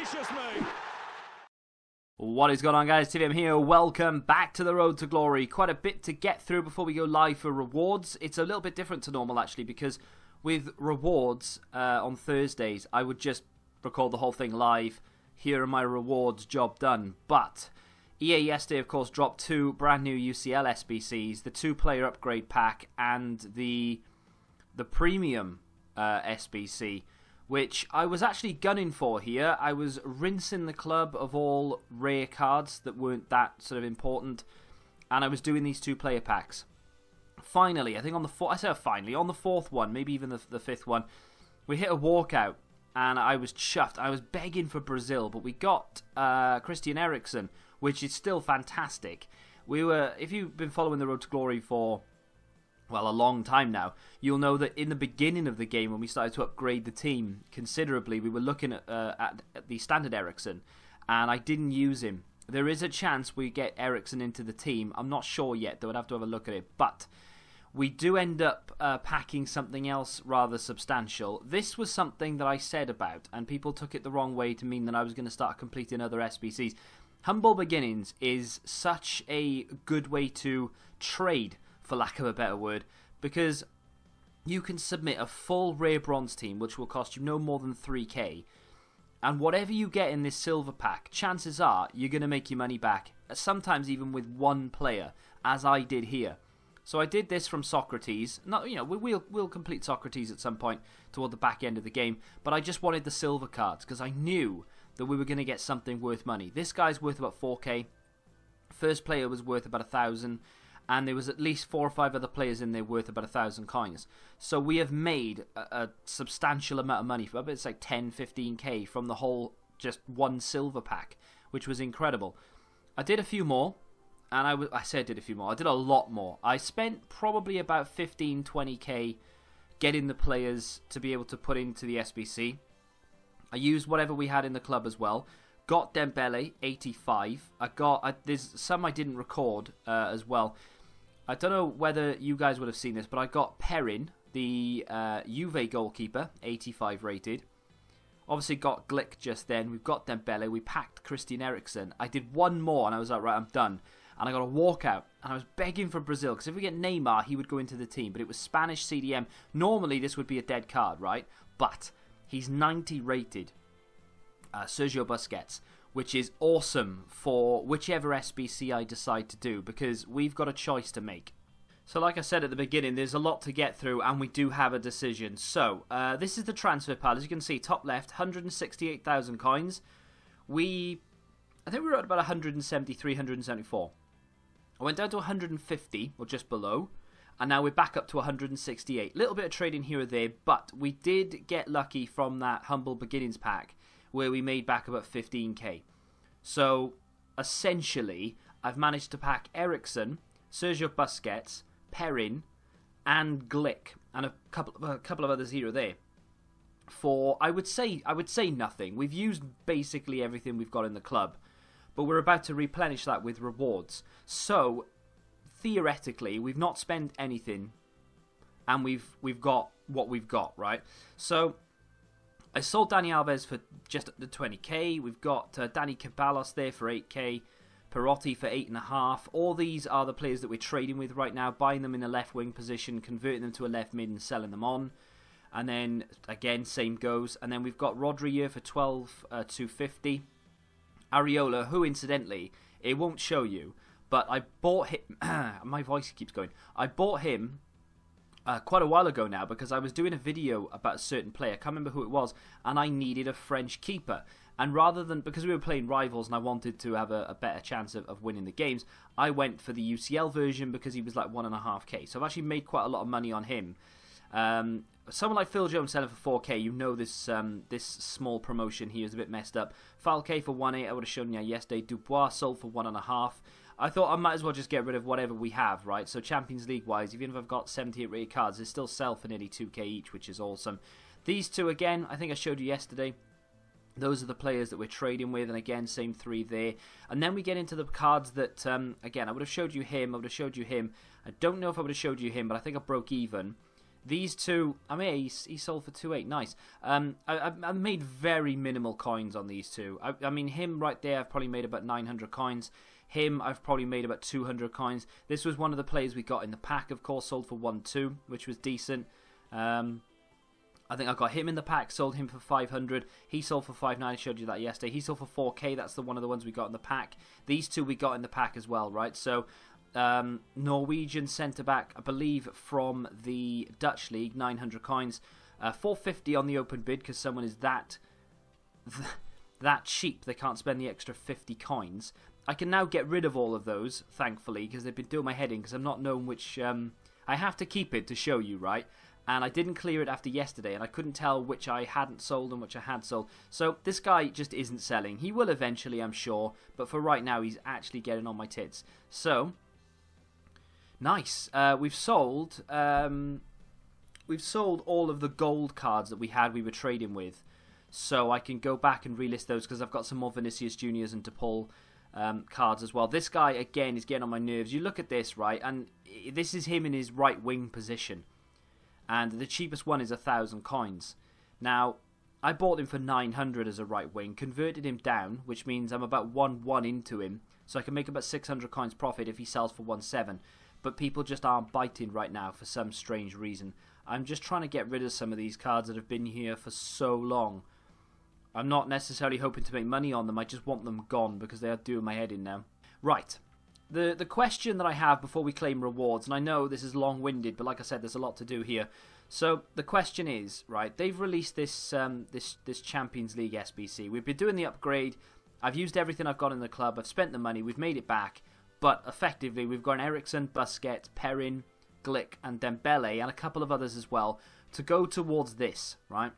gracious me! What is going on guys, TVM here, welcome back to the Road to Glory. Quite a bit to get through before we go live for rewards. It's a little bit different to normal actually because with rewards uh, on Thursdays I would just record the whole thing live, here are my rewards, job done. But EA yesterday of course dropped two brand new UCL SBCs, the two player upgrade pack and the, the premium uh, SBC which I was actually gunning for here. I was rinsing the club of all rare cards that weren't that sort of important, and I was doing these two player packs. Finally, I think on the fourth, I say finally, on the fourth one, maybe even the, the fifth one, we hit a walkout, and I was chuffed. I was begging for Brazil, but we got uh, Christian Eriksen, which is still fantastic. We were, if you've been following the Road to Glory for well, a long time now, you'll know that in the beginning of the game, when we started to upgrade the team considerably, we were looking at, uh, at, the standard Eriksen, and I didn't use him. There is a chance we get Eriksen into the team. I'm not sure yet, though I'd have to have a look at it. But we do end up uh, packing something else rather substantial. This was something that I said about, and people took it the wrong way to mean that I was going to start completing other SBCs. Humble Beginnings is such a good way to trade for lack of a better word, because you can submit a full rare bronze team, which will cost you no more than 3k, and whatever you get in this silver pack, chances are you're going to make your money back, sometimes even with one player, as I did here. So I did this from Socrates. Not, you know, we'll we'll complete Socrates at some point toward the back end of the game, but I just wanted the silver cards because I knew that we were going to get something worth money. This guy's worth about 4k. First player was worth about a thousand and there was at least four or five other players in there worth about a thousand coins. So we have made a, a substantial amount of money. Bet it's like 10, 15k from the whole just one silver pack, which was incredible. I did a few more, and I, I said I did a few more. I did a lot more. I spent probably about 15, 20k getting the players to be able to put into the SBC. I used whatever we had in the club as well. Got Dembele, 85. I got I, there's some I didn't record uh, as well. I don't know whether you guys would have seen this, but I got Perin, the uh, Juve goalkeeper, 85 rated. Obviously got Glik just then. We've got Dembele. We packed Christian Eriksen. I did one more, and I was like, right, I'm done. And I got a walkout, and I was begging for Brazil because if we get Neymar, he would go into the team. But it was Spanish CDM. Normally, this would be a dead card, right? But he's 90 rated. Uh, Sergio Busquets which is awesome for whichever SBC I decide to do because we've got a choice to make. So, like I said at the beginning, there's a lot to get through, and we do have a decision. So, uh, this is the transfer pile. As you can see, top left, 168,000 coins. We, I think we were at about 173, 174. I went down to 150, or just below, and now we're back up to 168. Little bit of trading here or there, but we did get lucky from that Humble Beginnings pack where we made back about 15k. So essentially, I've managed to pack Eriksen, Sergio Busquets, Perin, and Glik, and a couple a couple of others here or there. For I would say I would say nothing. We've used basically everything we've got in the club, but we're about to replenish that with rewards. So theoretically, we've not spent anything, and we've we've got what we've got right. So I sold Dani Alves for just the 20k. We've got uh, Dani Ceballos there for 8k. Perotti for 8.5. All these are the players that we're trading with right now, buying them in a left wing position, converting them to a left mid and selling them on. And then, again, same goes. And then we've got Rodri here for 12 uh, 250. Areola, who incidentally, it won't show you, but I bought him. my voice keeps going. I bought him uh, quite a while ago now because I was doing a video about a certain player. I can't remember who it was, and I needed a French keeper. And rather than because we were playing rivals and I wanted to have a, a better chance of, of, winning the games, I went for the UCL version because he was like one and a half k. So I've actually made quite a lot of money on him. Um, someone like Phil Jones selling for 4k, you know this um, this small promotion here is a bit messed up. Falke for 1.8, I would have shown you yesterday. Dubois sold for one and a half. I thought I might as well just get rid of whatever we have, right? So Champions League wise, even if I've got 78 rated cards, they still sell for nearly 2k each, which is awesome. These two, again, I think I showed you yesterday. Those are the players that we're trading with, and again, same three there. And then we get into the cards that, um, again, I would have showed you him, I would have showed you him. I don't know if I would have showed you him, but I think I broke even. These two, I mean, he, he sold for two eight. Nice. Um, I, I made very minimal coins on these two. I, I mean, him right there, I've probably made about 900 coins. Him, I've probably made about 200 coins. This was one of the players we got in the pack, of course, sold for 1 2, which was decent. Um, I think I got him in the pack, sold him for 500. He sold for 5.9. I showed you that yesterday. He sold for 4k. That's the one of the ones we got in the pack. These two we got in the pack as well, right? So um, Norwegian centre back, I believe, from the Dutch league, 900 coins, uh, 450 on the open bid because someone is that that cheap they can't spend the extra 50 coins. I can now get rid of all of those, thankfully, because they've been doing my head in because I'm not knowing which. Um, I have to keep it to show you, right? And I didn't clear it after yesterday, and I couldn't tell which I hadn't sold and which I had sold. So this guy just isn't selling. He will eventually, I'm sure, but for right now, he's actually getting on my tits. So Nice. Uh, we've sold. Um, we've sold all of the gold cards that we had. We were trading with, so I can go back and relist those because I've got some more Vinicius Juniors and DePaul um, cards as well. This guy again is getting on my nerves. You look at this right, and this is him in his right wing position, and the cheapest one is a thousand coins. Now. I bought him for 900 as a right wing, converted him down, which means I'm about 1 1 into him, so I can make about 600 coins profit if he sells for 1 7 but people just aren't biting right now for some strange reason. I'm just trying to get rid of some of these cards that have been here for so long. I'm not necessarily hoping to make money on them, I just want them gone because they are doing my head in now. Right. The the question that I have before we claim rewards, and I know this is long winded, but like I said, there's a lot to do here. So the question is, right, they've released this um, this this Champions League SBC. We've been doing the upgrade. I've used everything I've got in the club. I've spent the money. We've made it back. But effectively, we've got Eriksen, Busquets, Perin, Glik, and Dembele, and a couple of others as well, to go towards this, right?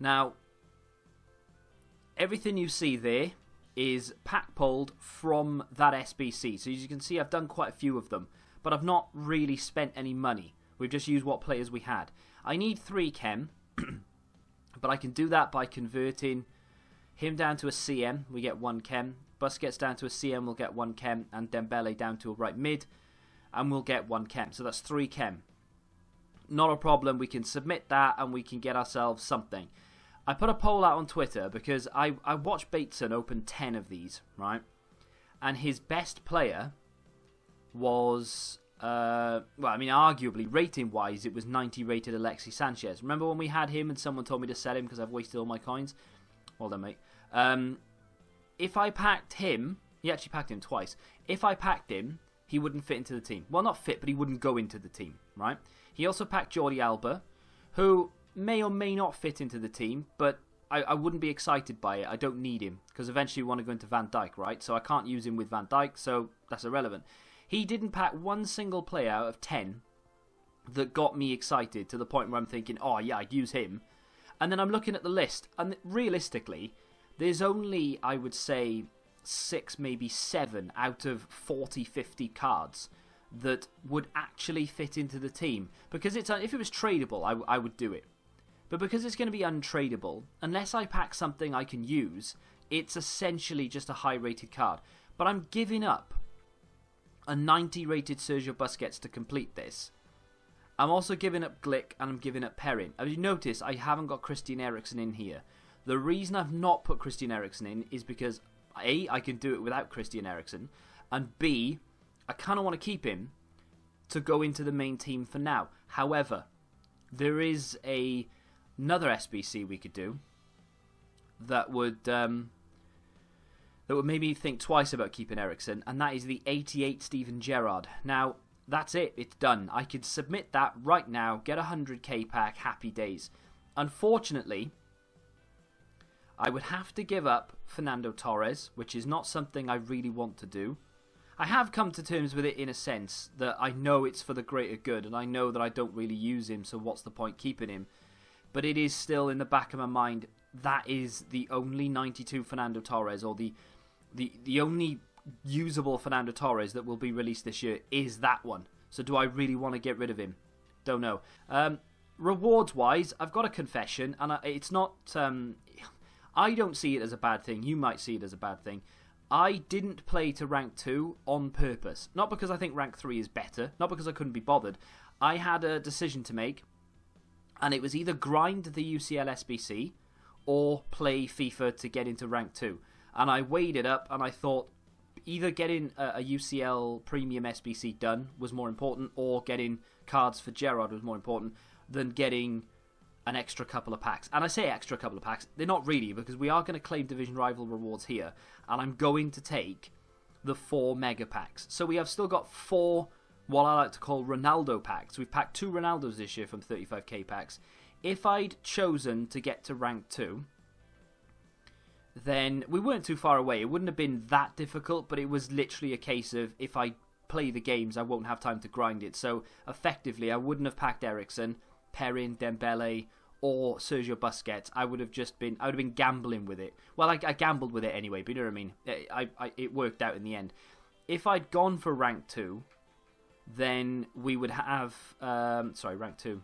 Now, everything you see there is pack pulled from that SBC. So as you can see, I've done quite a few of them, but I've not really spent any money. We've just used what players we had. I need three chem, but I can do that by converting him down to a CM. We get one chem. Busquets down to a CM, we'll get one chem, and Dembele down to a right mid, and we'll get one chem. So that's three chem. Not a problem. We can submit that, and we can get ourselves something. I put a poll out on Twitter because I, I watched Bateson open 10 of these, right? And his best player was, uh, well, I mean, arguably, rating wise, it was 90 rated Alexi Sanchez. Remember when we had him and someone told me to sell him because I've wasted all my coins? Well done, mate. Um, if I packed him, he actually packed him twice. If I packed him, he wouldn't fit into the team. Well, not fit, but he wouldn't go into the team, right? He also packed Jordi Alba, who may or may not fit into the team, but I, I wouldn't be excited by it. I don't need him because eventually we want to go into Van Dijk, right? So I can't use him with Van Dijk, so that's irrelevant. He didn't pack one single player out of 10 that got me excited to the point where I'm thinking, oh, yeah, I'd use him. And then I'm looking at the list, and realistically, there's only, I would say, six, maybe seven out of 40, 50 cards that would actually fit into the team. Because it's uh, if it was tradable, I, I would do it. But because it's going to be untradeable, unless I pack something I can use, it's essentially just a high rated card. But I'm giving up a 90 rated Sergio Busquets to complete this. I'm also giving up Glik and I'm giving up Perin. As you notice, I haven't got Christian Eriksen in here. The reason I've not put Christian Eriksen in is because A, I can do it without Christian Eriksen, and B, I kind of want to keep him to go into the main team for now. However, there is a another SBC we could do that would um, that would maybe think twice about keeping Eriksen, and that is the 88 Steven Gerrard. Now, that's it, it's done. I could submit that right now, get a 100k pack, happy days. Unfortunately, I would have to give up Fernando Torres, which is not something I really want to do. I have come to terms with it in a sense that I know it's for the greater good, and I know that I don't really use him, so what's the point keeping him? But it is still in the back of my mind that is the only 92 Fernando Torres, or the the the only usable Fernando Torres that will be released this year is that one. So do I really want to get rid of him? Don't know. Um, rewards wise, I've got a confession, and I, it's not. Um, I don't see it as a bad thing. You might see it as a bad thing. I didn't play to rank 2 on purpose. Not because I think rank 3 is better, not because I couldn't be bothered. I had a decision to make, and it was either grind the UCL SBC or play FIFA to get into rank 2. And I weighed it up and I thought either getting a, UCL premium SBC done was more important or getting cards for Gerrard was more important than getting an extra couple of packs. And I say extra couple of packs, they're not really because we are going to claim Division Rival rewards here, and I'm going to take the four mega packs. So we have still got four, what I like to call Ronaldo packs. We've packed two Ronaldos this year from 35k packs. If I'd chosen to get to rank two, then we weren't too far away. It wouldn't have been that difficult, but it was literally a case of if I play the games, I won't have time to grind it. So effectively, I wouldn't have packed Eriksen, Perin, Dembele, or Sergio Busquets. I would have just been, I would have been gambling with it. Well, I, I gambled with it anyway, but you know what I mean. I, I, it worked out in the end. If I'd gone for rank two, then we would have, um, sorry, rank two.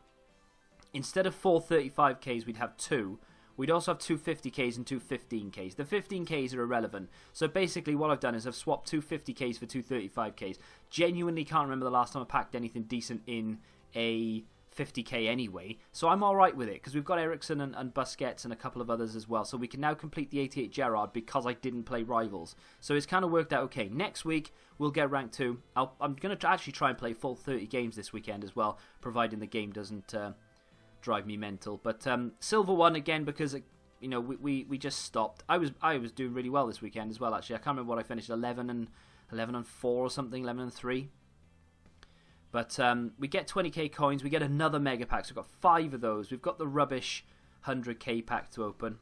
Instead of four 35ks, we'd have two We'd also have two 50Ks and two 15Ks. The 15Ks are irrelevant. So basically what I've done is I've swapped two 50Ks for two 35Ks. Genuinely can't remember the last time I packed anything decent in a 50k anyway, so I'm alright with it because we've got Eriksen and, and, Busquets and a couple of others as well, so we can now complete the 88 Gerrard because I didn't play Rivals. So it's kind of worked out okay. Next week, we'll get rank 2. i am going to actually try and play full 30 games this weekend as well, providing the game doesn't uh, drive me mental. But um, silver one again because you know we, we, we just stopped. I was I was doing really well this weekend as well. Actually, I can't remember what I finished eleven and eleven and four or something, eleven and three. But um, we get 20k coins. We get another mega pack. So we've got five of those. We've got the rubbish 100k pack to open,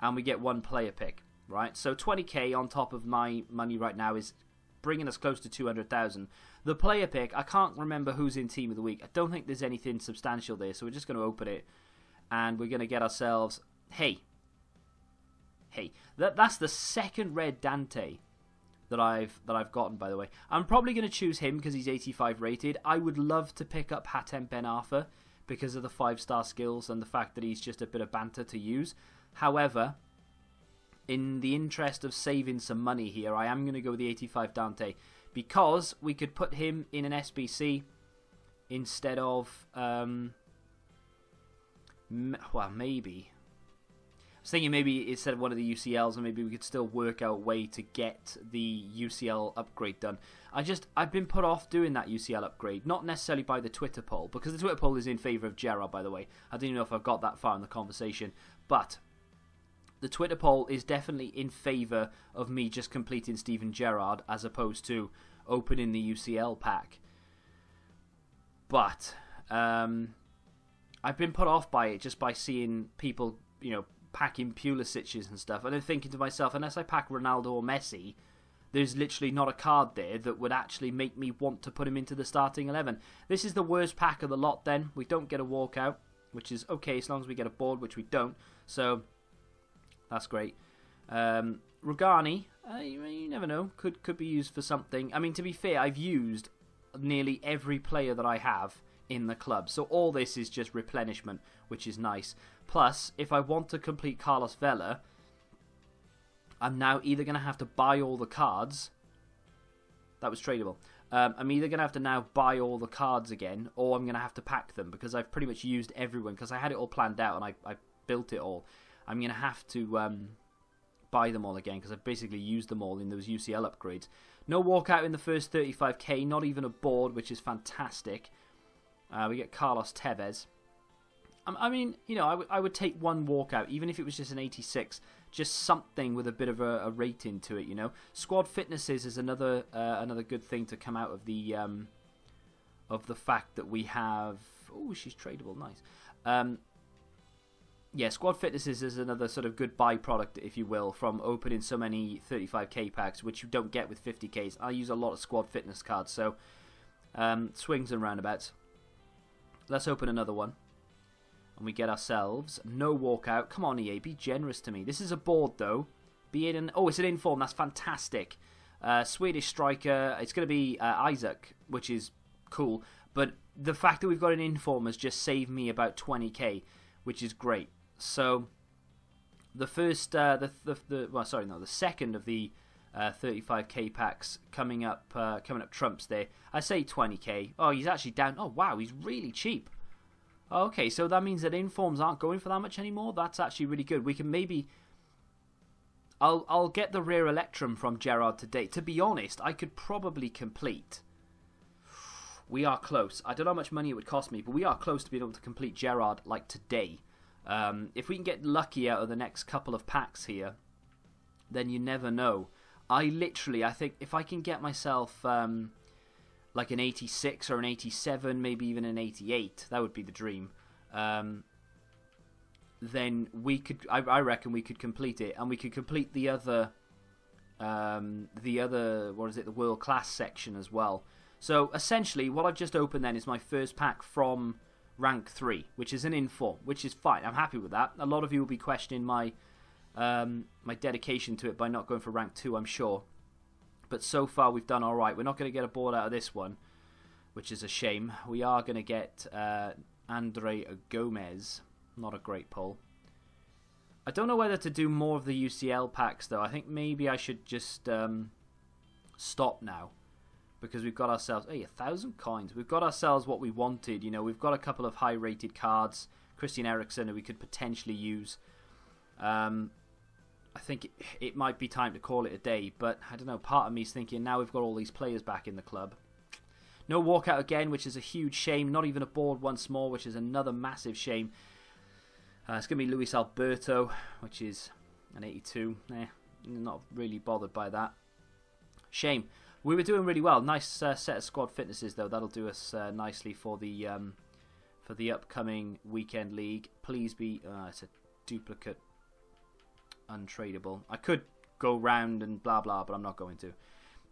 and we get one player pick. Right. So 20k on top of my money right now is bringing us close to 200,000. The player pick, I can't remember who's in Team of the Week. I don't think there's anything substantial there, so we're just going to open it and we're going to get ourselves. Hey. Hey. That, that's the second red Dante that I've that I've gotten by the way. I'm probably going to choose him because he's 85 rated. I would love to pick up Hatem Ben Arfa because of the 5 star skills and the fact that he's just a bit of banter to use. However, in the interest of saving some money here, I am going to go with the 85 Dante because we could put him in an SBC instead of, um, well, maybe. I was thinking maybe instead of one of the UCLs, and maybe we could still work out way to get the UCL upgrade done. I just I've been put off doing that UCL upgrade, not necessarily by the Twitter poll, because the Twitter poll is in favour of Gerrard. by the way. I don't even know if I've got that far in the conversation, but the Twitter poll is definitely in favour of me just completing Steven Gerrard as opposed to opening the UCL pack. But um, I've been put off by it just by seeing people, you know, packing Pulisic's and stuff, and then thinking to myself, unless I pack Ronaldo or Messi, there's literally not a card there that would actually make me want to put him into the starting 11. This is the worst pack of the lot then. We don't get a walkout, which is okay as long as we get a board, which we don't. So that's great. Um, Rugani, uh, you, you, never know, could could be used for something. I mean, to be fair, I've used nearly every player that I have in the club, so all this is just replenishment, which is nice. Plus, if I want to complete Carlos Vela, I'm now either going to have to buy all the cards. That was tradable. Um, I'm either going to have to now buy all the cards again, or I'm going to have to pack them because I've pretty much used everyone because I had it all planned out and I, I built it all. I'm going to have to um, buy them all again because I've basically used them all in those UCL upgrades. No walkout in the first 35k, not even a board, which is fantastic. Uh, we get Carlos Tevez. Um, I mean, you know, I, would take one walkout, even if it was just an 86, just something with a bit of a, a rating to it, you know. Squad fitnesses is another uh, another good thing to come out of the um, of the fact that we have. Oh, she's tradable, nice. Um, yeah, squad fitnesses is another sort of good byproduct, if you will, from opening so many 35k packs, which you don't get with 50ks. I use a lot of squad fitness cards, so um, swings and roundabouts. Let's open another one. And we get ourselves no walkout. Come on, EA, be generous to me. This is a board, though. Be in an... Oh, it's an inform. That's fantastic. Uh, Swedish striker. It's going to be uh, Isak, which is cool. But the fact that we've got an inform has just saved me about 20k, which is great. So the first, uh, the, the, the well, sorry, no, the second of the uh, 35k packs coming up uh, coming up trumps there. I say 20k. Oh, he's actually down. Oh wow, he's really cheap. Okay, so that means that informs aren't going for that much anymore. That's actually really good. We can maybe. I'll I'll get the rare electrum from Gerrard today. To be honest, I could probably complete. We are close. I don't know how much money it would cost me, but we are close to being able to complete Gerrard like today. Um, if we can get lucky out of the next couple of packs here, then you never know. I literally, I think if I can get myself um, like an 86 or an 87, maybe even an 88, that would be the dream. Um, then we could, I, I, reckon, we could complete it, and we could complete the other, um, the other, what is it, the world class section as well. So essentially, what I've just opened then is my first pack from rank three, which is an inform, which is fine. I'm happy with that. A lot of you will be questioning my um, my dedication to it by not going for rank 2, I'm sure. But so far we've done alright. We're not going to get a board out of this one, which is a shame. We are going to get uh, Andre Gomes. Not a great pull. I don't know whether to do more of the UCL packs, though. I think maybe I should just um, stop now. Because we've got ourselves... Hey, a thousand coins. We've got ourselves what we wanted. You know, we've got a couple of high-rated cards. Christian Eriksen, who we could potentially use. Um, I think it, might be time to call it a day, but I don't know. Part of me is thinking now we've got all these players back in the club. No walkout again, which is a huge shame. Not even a board once more, which is another massive shame. Uh, it's going to be Luis Alberto, which is an 82. Eh, not really bothered by that. Shame. We were doing really well. Nice uh, set of squad fitnesses, though. That'll do us uh, nicely for the um, for the upcoming weekend league. Please be. Uh, it's a duplicate untradeable. I could go round and blah blah, but I'm not going to.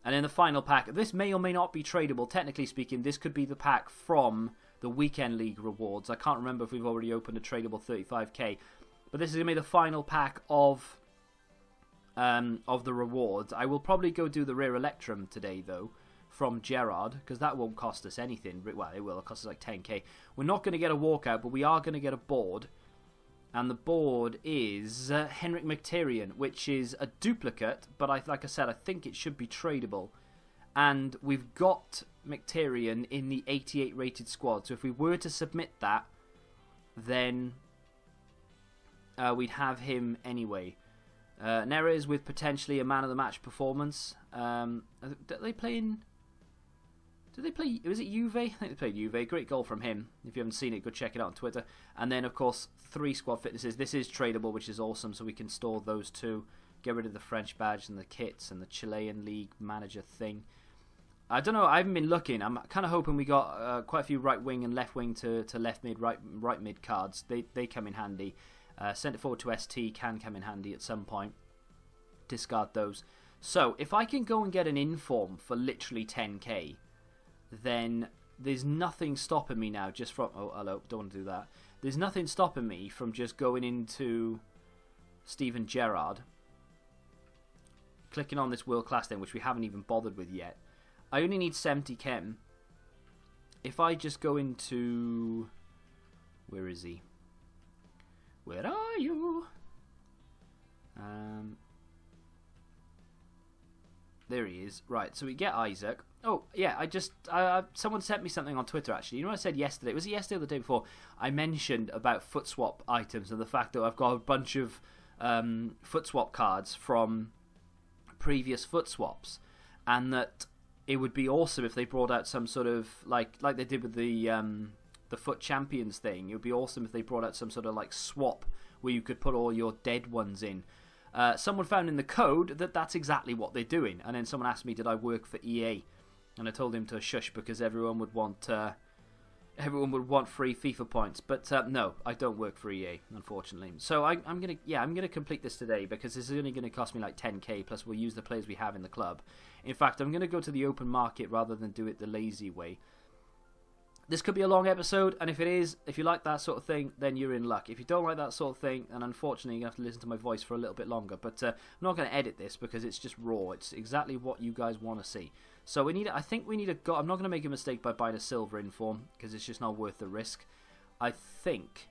And in the final pack, this may or may not be tradable. Technically speaking, this could be the pack from the Weekend League rewards. I can't remember if we've already opened a tradable 35k. But this is going to be the final pack of um, of the rewards. I will probably go do the Rare Electrum today, though, from Gerrard, because that won't cost us anything. Well, it will. It'll cost us like 10k. We're not going to get a walkout, but we are going to get a board and the board is uh, Henrikh Mkhitaryan, which is a duplicate, but I, like I said, I think it should be tradable. And we've got Mkhitaryan in the 88 rated squad, so if we were to submit that, then uh, we'd have him anyway. Uh, Neres with potentially a man of the match performance. Um, they playing? Did they play? Was it Juve? I think they played Juve. Great goal from him. If you haven't seen it, go check it out on Twitter. And then, of course, three squad fitnesses. This is tradable, which is awesome. So we can store those two. Get rid of the French badge and the kits and the Chilean league manager thing. I don't know. I haven't been looking. I'm kind of hoping we got uh, quite a few right wing and left wing to, to left mid, right right mid cards. They they come in handy. Uh, centre forward to ST can come in handy at some point. Discard those. So if I can go and get an inform for literally 10k, then there's nothing stopping me now just from. Oh, hello, don't want to do that. There's nothing stopping me from just going into Steven Gerrard, clicking on this world class thing, which we haven't even bothered with yet. I only need 70 chem. If I just go into. Where is he? Where are you? Um, there he is. Right, so we get Isak. Oh yeah, I just uh, someone sent me something on Twitter actually. You know what I said yesterday? Was it yesterday or the day before? I mentioned about foot swap items and the fact that I've got a bunch of um, foot swap cards from previous foot swaps, and that it would be awesome if they brought out some sort of like like they did with the um, the foot champions thing. It would be awesome if they brought out some sort of like swap where you could put all your dead ones in. Uh, someone found in the code that that's exactly what they're doing, and then someone asked me, "Did I work for EA?" And I told him to shush because everyone would want uh, everyone would want free FIFA points. But uh, no, I don't work for EA, unfortunately. So I, am gonna yeah, I'm gonna complete this today because this is only gonna cost me like 10k. Plus we'll use the players we have in the club. In fact, I'm gonna go to the open market rather than do it the lazy way. This could be a long episode, and if it is, if you like that sort of thing, then you're in luck. If you don't like that sort of thing, then unfortunately you have to listen to my voice for a little bit longer. But uh, I'm not going to edit this because it's just raw. It's exactly what you guys want to see. So we need. I think we need a. I'm not going to make a mistake by buying a silver inform because it's just not worth the risk. I think.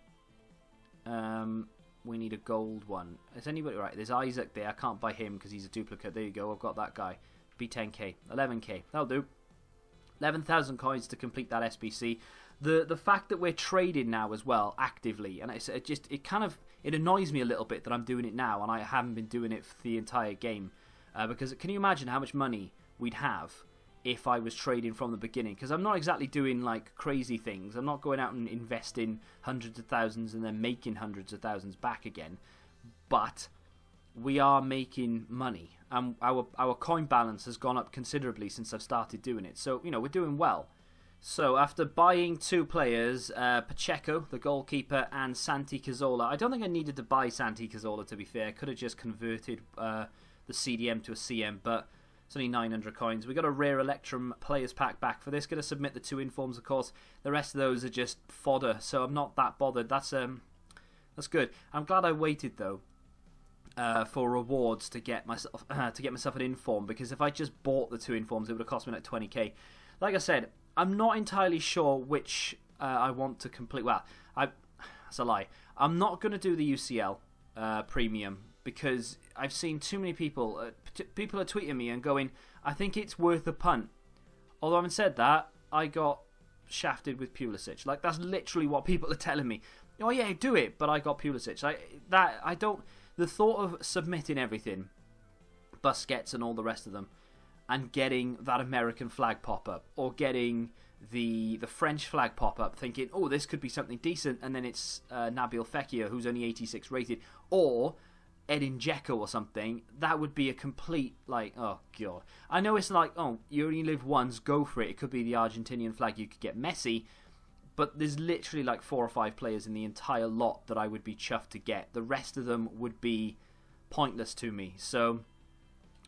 Um, we need a gold one. Is anybody right? There's Isak there. I can't buy him because he's a duplicate. There you go. I've got that guy. Be 10k, 11k. That'll do. 11,000 coins to complete that SBC. The the fact that we're trading now as well actively, and it's it just it kind of it annoys me a little bit that I'm doing it now and I haven't been doing it for the entire game. Uh, because can you imagine how much money we'd have if I was trading from the beginning? Because I'm not exactly doing like crazy things. I'm not going out and investing hundreds of thousands and then making hundreds of thousands back again. But we are making money, and our our coin balance has gone up considerably since I've started doing it. So you know we're doing well. So after buying two players, uh, Pacheco, the goalkeeper, and Santi Cazorla, I don't think I needed to buy Santi Cazorla to be fair. I could have just converted uh, the CDM to a CM, but it's only 900 coins. We got a rare Electrum players pack back for this. Going to submit the two informs, of course. The rest of those are just fodder, so I'm not that bothered. That's um, that's good. I'm glad I waited though uh, for rewards to get myself uh, to get myself an inform because if I just bought the two informs, it would have cost me like 20k. Like I said, I'm not entirely sure which uh, I want to complete. Well, I that's a lie. I'm not going to do the UCL uh, premium because I've seen too many people. Uh, people are tweeting me and going, "I think it's worth a punt." Although having said that, I got shafted with Pulisic. Like that's literally what people are telling me. Oh yeah, do it, but I got Pulisic. Like that, I don't. The thought of submitting everything, Busquets and all the rest of them and getting that American flag pop up or getting the the French flag pop up, thinking, oh, this could be something decent, and then it's uh, Nabil Fekir who's only 86 rated, or Edin Dzeko or something. That would be a complete like, oh god. I know it's like, oh, you only live once, go for it. It could be the Argentinian flag. You could get Messi. But there's literally like four or five players in the entire lot that I would be chuffed to get. The rest of them would be pointless to me. So,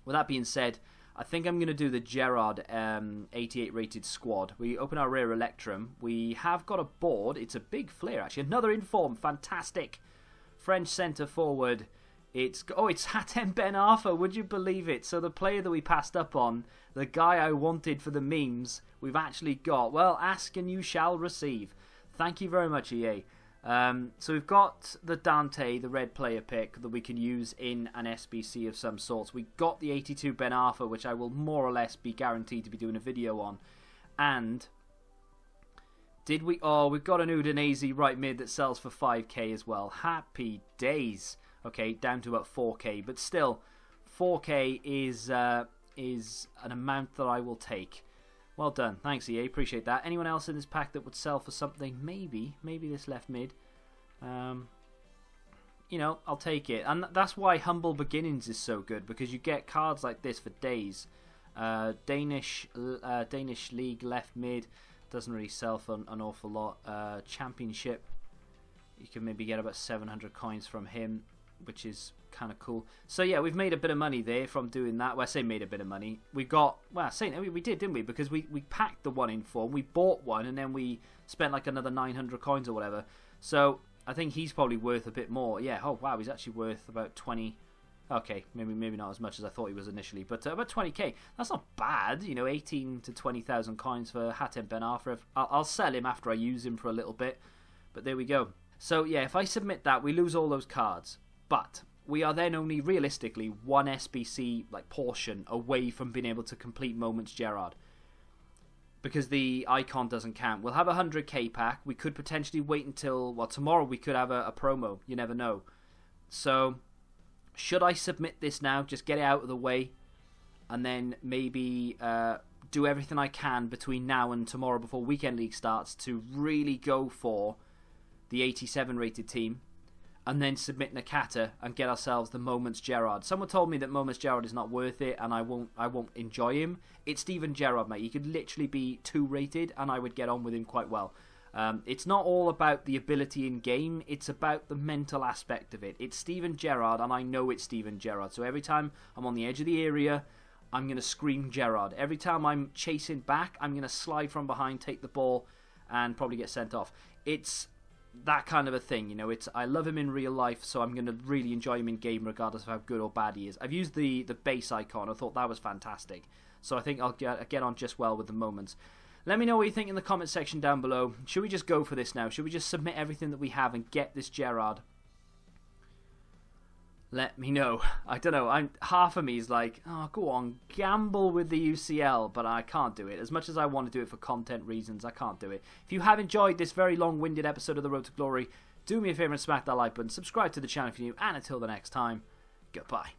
with that being said, I think I'm going to do the Gerrard um, 88 rated squad. We open our rare Electrum. We have got a board. It's a big flare, actually. Another inform. Fantastic. French centre forward. It's oh, it's Hatem Ben Arfa. Would you believe it? So the player that we passed up on, the guy I wanted for the memes, we've actually got. Well, ask and you shall receive. Thank you very much, EA. Um, so we've got the Dante, the red player pick that we can use in an SBC of some sorts. We got the 82 Ben Arfa, which I will more or less be guaranteed to be doing a video on. And did we? Oh, we've got an Udinese right mid that sells for 5k as well. Happy days. Okay, down to about 4k, but still, 4k is uh, is an amount that I will take. Well done. Thanks, EA. Appreciate that. Anyone else in this pack that would sell for something? Maybe. Maybe this left mid. Um, you know, I'll take it. And that's why Humble Beginnings is so good, because you get cards like this for days. Uh, Danish uh, Danish League left mid doesn't really sell for an, awful lot. Uh, Championship, you can maybe get about 700 coins from him, which is kind of cool. So yeah, we've made a bit of money there from doing that. Well, I say made a bit of money. We got well, saying we, we did, didn't we? Because we we packed the one in four, we bought one, and then we spent like another 900 coins or whatever. So I think he's probably worth a bit more. Yeah. Oh wow, he's actually worth about 20. Okay, maybe maybe not as much as I thought he was initially, but uh, about 20k. That's not bad, you know, 18 to 20,000 coins for Hatem Ben Arfa. I'll, I'll sell him after I use him for a little bit, but there we go. So yeah, if I submit that, we lose all those cards. But we are then only realistically one SBC like portion away from being able to complete Moments Gerrard. Because the icon doesn't count. We'll have a 100k pack. We could potentially wait until, well, tomorrow we could have a, a promo. You never know. So, should I submit this now? Just get it out of the way. And then maybe uh, do everything I can between now and tomorrow before Weekend League starts to really go for the 87 rated team and then submit Nakata and get ourselves the Moments Gerrard. Someone told me that Moments Gerrard is not worth it, and I won't. I won't enjoy him. It's Steven Gerrard, mate. He could literally be two rated, and I would get on with him quite well. Um, it's not all about the ability in game; it's about the mental aspect of it. It's Steven Gerrard, and I know it's Steven Gerrard. So every time I'm on the edge of the area, I'm going to scream Gerrard. Every time I'm chasing back, I'm going to slide from behind, take the ball, and probably get sent off. It's that kind of a thing. You know, it's I love him in real life, so I'm going to really enjoy him in game, regardless of how good or bad he is. I've used the the base icon. I thought that was fantastic. So I think I'll get, get on just well with the moments. Let me know what you think in the comment section down below. Should we just go for this now? Should we just submit everything that we have and get this Gerrard? Let me know. I don't know. I'm half of me is like, oh, go on, gamble with the UCL, but I can't do it. As much as I want to do it for content reasons, I can't do it. If you have enjoyed this very long-winded episode of the Road to Glory, do me a favor and smack that like button. Subscribe to the channel if you're new, and until the next time, goodbye.